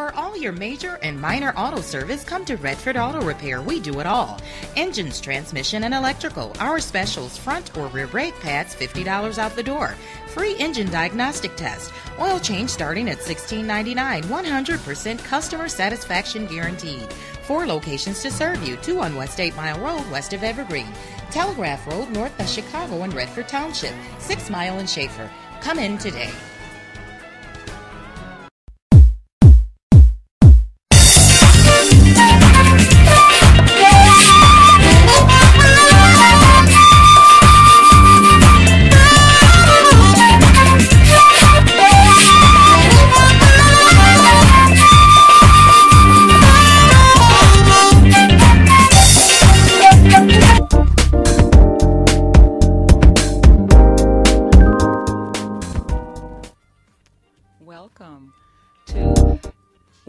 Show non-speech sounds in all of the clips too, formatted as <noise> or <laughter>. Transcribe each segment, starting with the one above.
For all your major and minor auto service, come to Redford Auto Repair. We do it all. Engines, transmission, and electrical. Our specials, front or rear brake pads, $50 out the door. Free engine diagnostic test. Oil change starting at $16.99. 100% customer satisfaction guaranteed. Four locations to serve you. Two on West 8 Mile Road, west of Evergreen. Telegraph Road, north of Chicago and Redford Township. Six Mile and Schaefer. Come in today.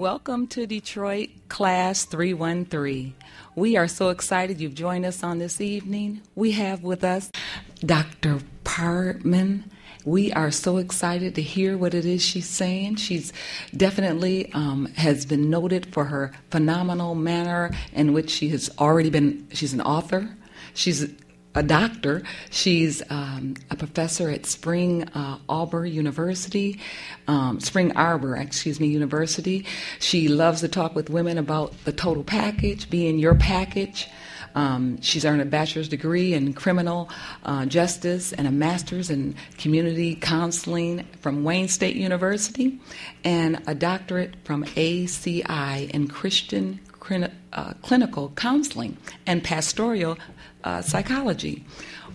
Welcome to Detroit Class 313. We are so excited you've joined us on this evening. We have with us Dr. Parkman. We are so excited to hear what it is she's saying. She's definitely um, has been noted for her phenomenal manner in which she has already been. She's an author. She's a doctor. She's um, a professor at Spring uh, Arbor University, um, Spring Arbor, excuse me, University. She loves to talk with women about the total package, being your package. Um, she's earned a bachelor's degree in criminal uh, justice and a master's in community counseling from Wayne State University, and a doctorate from ACI in Christian uh, clinical counseling and pastoral uh, psychology.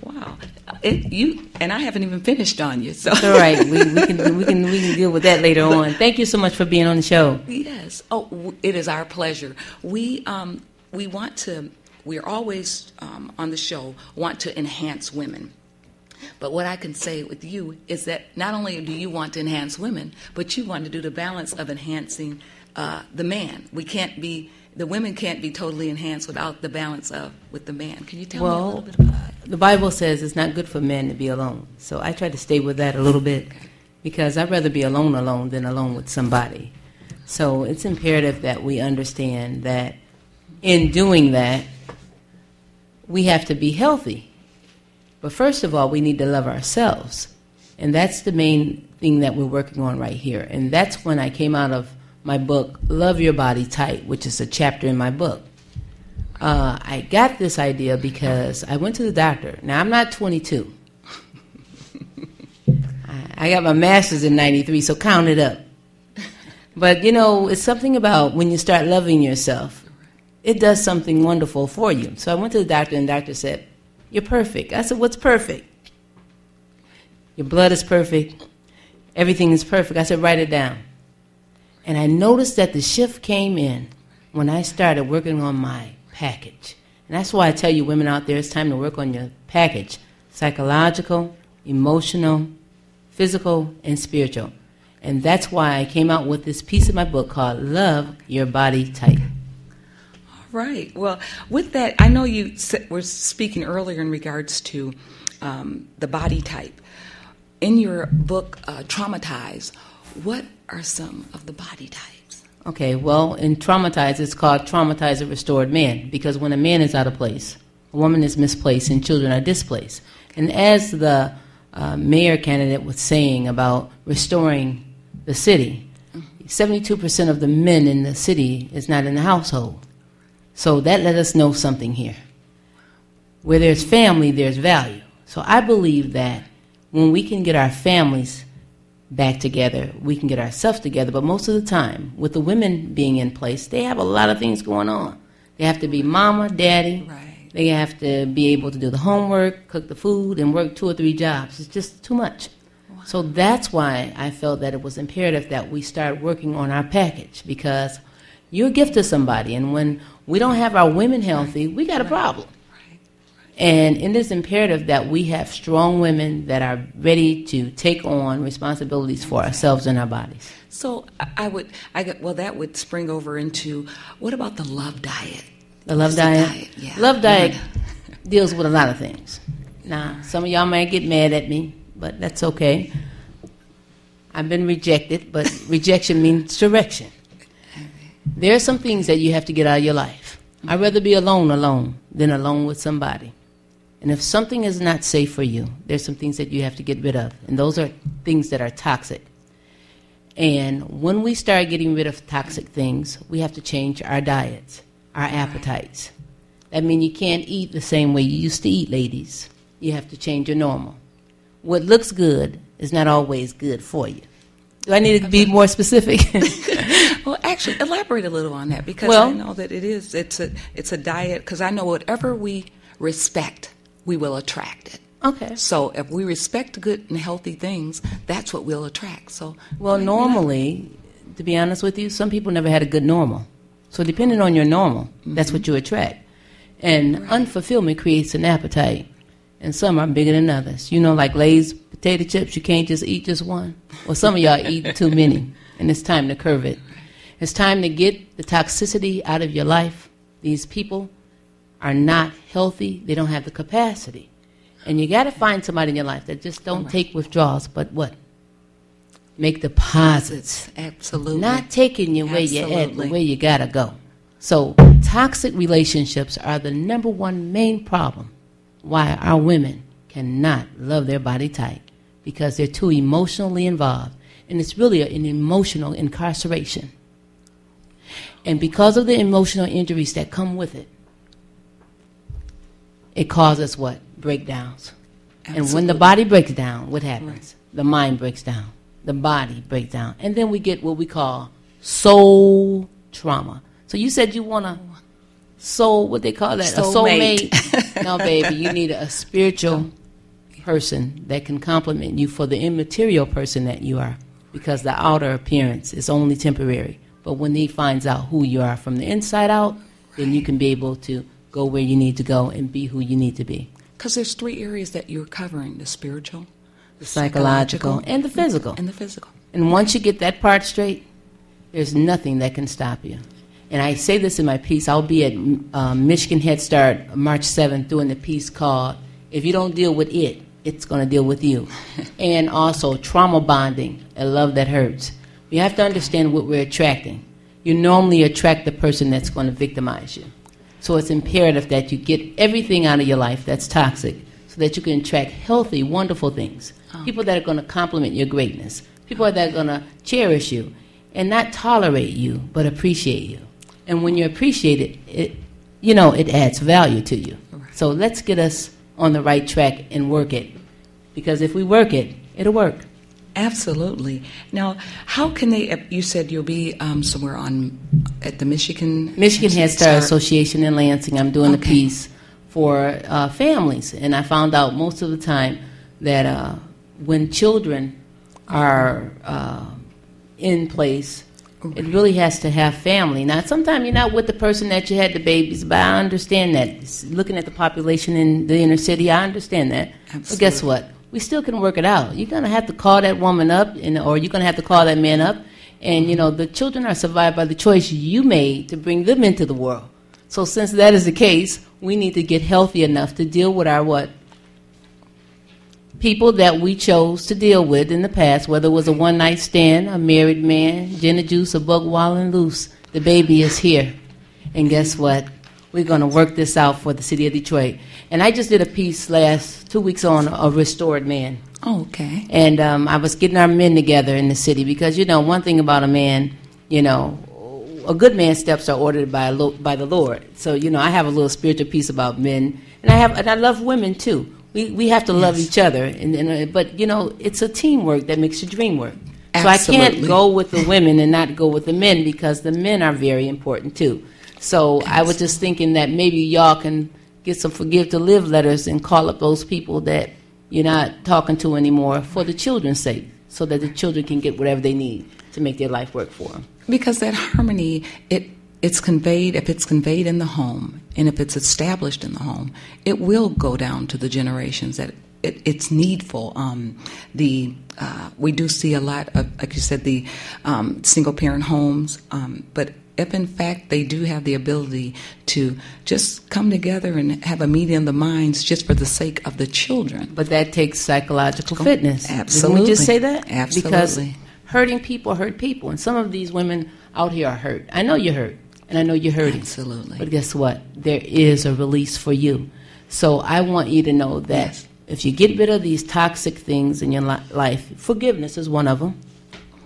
Wow, it, you and I haven't even finished on you. So all right. We, we, can we can we can deal with that later on. Thank you so much for being on the show. Yes. Oh, it is our pleasure. We um, we want to. We are always um, on the show want to enhance women. But what I can say with you is that not only do you want to enhance women, but you want to do the balance of enhancing uh, the man. We can't be the women can't be totally enhanced without the balance of with the man. Can you tell well, me a little bit about that? The Bible says it's not good for men to be alone. So I try to stay with that a little bit because I'd rather be alone alone than alone with somebody. So it's imperative that we understand that in doing that, we have to be healthy. But first of all, we need to love ourselves. And that's the main thing that we're working on right here. And that's when I came out of my book, Love Your Body Tight, which is a chapter in my book. Uh, I got this idea because I went to the doctor. Now, I'm not 22. <laughs> I, I got my master's in 93, so count it up. But, you know, it's something about when you start loving yourself, it does something wonderful for you. So I went to the doctor, and the doctor said, You're perfect. I said, What's perfect? Your blood is perfect. Everything is perfect. I said, Write it down. And I noticed that the shift came in when I started working on my package. And that's why I tell you, women out there, it's time to work on your package psychological, emotional, physical, and spiritual. And that's why I came out with this piece of my book called Love Your Body Type. All right. Well, with that, I know you were speaking earlier in regards to um, the body type. In your book, uh, Trauma Ties, what are some of the body types? Okay, well, in traumatized, it's called traumatized and restored man because when a man is out of place, a woman is misplaced, and children are displaced. And as the uh, mayor candidate was saying about restoring the city, 72% of the men in the city is not in the household. So that let us know something here. Where there's family, there's value. So I believe that when we can get our families back together, we can get ourselves together. But most of the time, with the women being in place, they have a lot of things going on. They have to be mama, daddy. Right. They have to be able to do the homework, cook the food, and work two or three jobs. It's just too much. Wow. So that's why I felt that it was imperative that we start working on our package because you're a gift to somebody, and when we don't have our women healthy, we got a problem. And it is imperative that we have strong women that are ready to take on responsibilities for ourselves and our bodies. So I would, I well, that would spring over into what about the love diet? The love diet? diet? Yeah. Love diet <laughs> deals with a lot of things. Now, some of y'all might get mad at me, but that's okay. I've been rejected, but <laughs> rejection means direction. There are some things that you have to get out of your life. I'd rather be alone alone than alone with somebody. And if something is not safe for you, there's some things that you have to get rid of. And those are things that are toxic. And when we start getting rid of toxic things, we have to change our diets, our appetites. That means you can't eat the same way you used to eat, ladies. You have to change your normal. What looks good is not always good for you. Do I need to be more specific? <laughs> well, actually, elaborate a little on that because Well- I know that it is. It's a it's a diet because I know whatever we respect, we will attract it. okay. So if we respect good and healthy things, that's what we'll attract. So Well, normally, to be honest with you, some people never had a good normal. So depending on your normal, that's what mm-hmm. you attract. And unfulfillment creates an appetite. And some are bigger than others. You know, like Lay's potato chips, you can't just eat just one. Well, some of y'all eat too <laughs> many, and it's time to curve it. It's time to get the toxicity out of your life. These people are not healthy. They don't have the capacity. And you got to find somebody in your life that just don't take withdrawals, but what? Make deposits. absolutely Not taking you where you're at, but where you got to go. So, toxic relationships are the number one main problem why our women cannot love their body tight because they're too emotionally involved. And it's really an emotional incarceration. And because of the emotional injuries that come with it, it causes what? Breakdowns. And when the body breaks down, what happens? The mind breaks down. The body breaks down. And then we get what we call soul trauma. So you said you want a soul, what they call that? Soulmate. A soulmate. <laughs> no, baby, you need a spiritual person that can complement you for the immaterial person that you are. Because the outer appearance is only temporary. But when he finds out who you are from the inside out, then you can be able to go where you need to go and be who you need to be. because there's three areas that you're covering: the spiritual, The psychological and the physical. and the physical. And once you get that part straight, there's nothing that can stop you. And I say this in my piece. I'll be at um, Michigan Head Start March 7th doing the piece called If You Don't Deal with It, It's Going to Deal with You. <laughs> and also trauma bonding, a love that hurts. You have to understand what we're attracting. You normally attract the person that's going to victimize you. So it's imperative that you get everything out of your life that's toxic so that you can attract healthy, wonderful things. Oh. People that are going to compliment your greatness. People that are going to cherish you and not tolerate you, but appreciate you. And when you appreciate it, it you know, it adds value to you. So let's get us on the right track and work it. Because if we work it, it'll work. Absolutely. Now, how can they? You said you'll be um, somewhere on at the Michigan Michigan Head Start. Association in Lansing. I'm doing a piece for uh, families, and I found out most of the time that uh, when children are uh, in place, it really has to have family. Now, sometimes you're not with the person that you had the babies, but I understand that. Looking at the population in the inner city, I understand that. Absolutely. But guess what? We still can work it out. You're gonna have to call that woman up, and, or you're gonna have to call that man up, and you know the children are survived by the choice you made to bring them into the world. So since that is the case, we need to get healthy enough to deal with our what people that we chose to deal with in the past, whether it was a one night stand, a married man, and juice, a bug wild and loose. The baby is here. And guess what? We're going to work this out for the city of Detroit. And I just did a piece last two weeks on a restored man. Oh, okay. And um, I was getting our men together in the city because, you know, one thing about a man, you know, a good man's steps are ordered by, a lo- by the Lord. So, you know, I have a little spiritual piece about men. And I, have, and I love women, too. We, we have to love each other. And, and, uh, but, you know, it's a teamwork that makes your dream work. Absolutely. So I can't go with the women and not go with the men because the men are very important, too. So I was just thinking that maybe y'all can get some forgive to live letters and call up those people that you're not talking to anymore for the children's sake, so that the children can get whatever they need to make their life work for them. Because that harmony, it it's conveyed if it's conveyed in the home and if it's established in the home, it will go down to the generations that it, it's needful. Um, the uh, we do see a lot of, like you said, the um, single parent homes, um, but if in fact they do have the ability to just come together and have a meeting of the minds just for the sake of the children. But that takes psychological fitness. Didn't we just say that? Absolutely. Because Absolutely. hurting people hurt people, and some of these women out here are hurt. I know you're hurt, and I know you're hurting. Absolutely. But guess what? There is a release for you. So I want you to know that Yes. if you get rid of these toxic things in your li- life, forgiveness is one of them.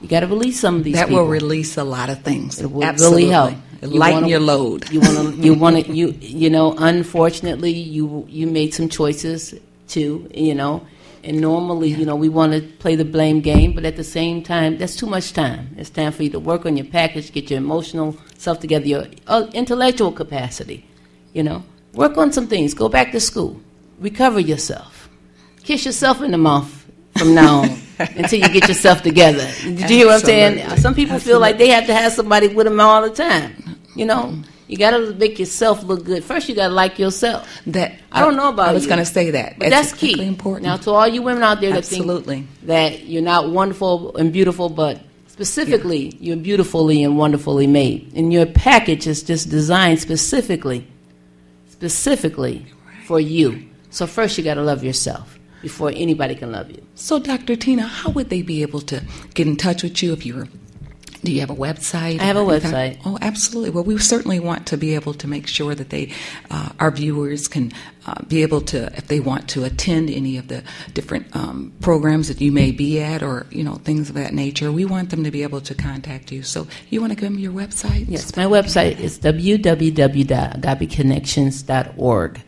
You got to release some of these. that people. will release a lot of things. It will Absolutely. really help. You Lighten wanna- your load. You want to. <laughs> You want to. You you know. Unfortunately, you you made some choices too. You know, and normally, you know, we want to play the blame game, but at the same time, that's too much time. It's time for you to work on your package, get your emotional self together, your uh, intellectual capacity. You know, work on some things. Go back to school. Recover yourself. Kiss yourself in the mouth from now on until you get yourself together. Did you hear what I'm saying? Some people feel like they have to have somebody with them all the time. You know, you got to make yourself look good. First, you got to like yourself. That I don't know about I was going to say that, But It's that's key. important. Now, to all you women out there that Absolutely. think that you're not wonderful and beautiful, but specifically, you're beautifully and wonderfully made. And your package is just designed specifically, specifically for you. So first, you got to love yourself before anybody can love you. So, Dr. Tina, how would they be able to get in touch with you if you were? Do you have a website? I have a website. Oh, absolutely. Well, we certainly want to be able to make sure that they, uh, our viewers, can uh, be able to, if they want to attend any of the different um, programs that you may be at, or you know things of that nature. We want them to be able to contact you. So, you want to give them your website? Yes, my website is www.agapeconnections.org.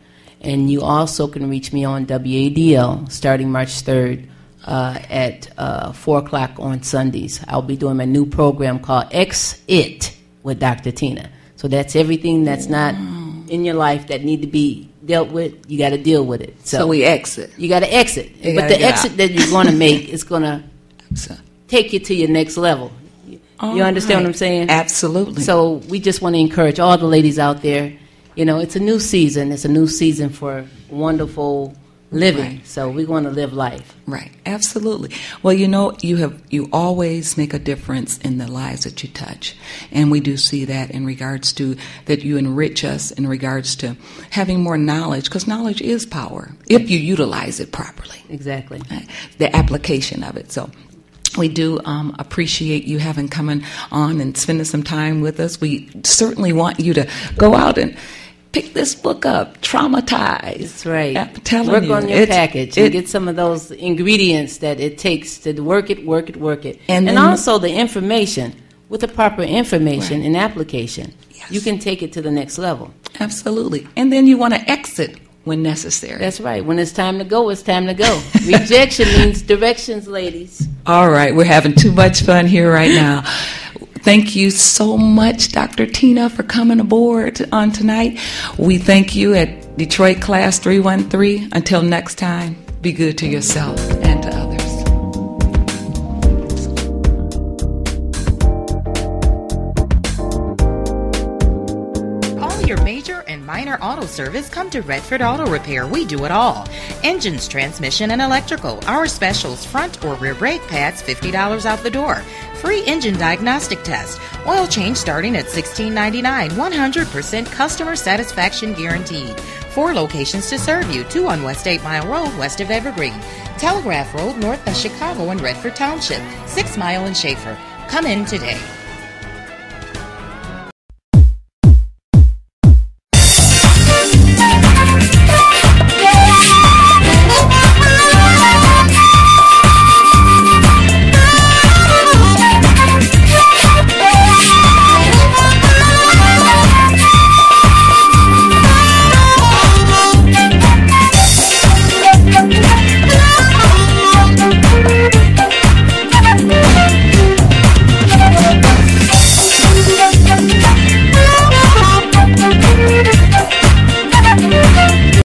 And you also can reach me on WADL starting March 3rd uh, at uh, 4 o'clock on Sundays. I'll be doing my new program called X It with Dr. Tina. So that's everything that's not in your life that need to be dealt with. You got to deal with it. So we exit. you got to exit. You but the exit out. that you're going <laughs> to make is going to take you to your next level. You all understand what. I'm saying? Absolutely. So we just want to encourage all the ladies out there. You know, it's a new season. It's a new season for wonderful living. Right. So we want to live life. Right, absolutely. Well, you know, you have you always make a difference in the lives that you touch, and we do see that in regards to that you enrich us in regards to having more knowledge, because knowledge is power if you utilize it properly. Exactly. The application of it. So. We do um, appreciate you having coming on and spending some time with us. We certainly want you to go out and pick this book up, Trauma Ties. That's right. I'm telling work you, on your it's- package it- and get some of those ingredients that it takes to work it, work it, work it. And And, also the information. With the proper information Right. and application, Yes. you can take it to the next level. Absolutely. And then you want to exit when necessary. That's right. When it's time to go, it's time to go. <laughs> Rejection means directions, ladies. All right. We're having too much fun here right now. Thank you so much, Dr. Tina, for coming aboard on tonight. We thank you at Detroit Class 313. Until next time, be good to yourself and to others. All your major and minor auto service come to Redford Auto Repair. We do it all. Engines, transmission, and electrical. Our specials, front or rear brake pads, $50 out the door. Free engine diagnostic test. Oil change starting at $16.99. 100% customer satisfaction guaranteed. Four locations to serve you. Two on West 8 Mile Road, west of Evergreen. Telegraph Road, north of Chicago and Redford Township. Six Mile in Schaefer. Come in today.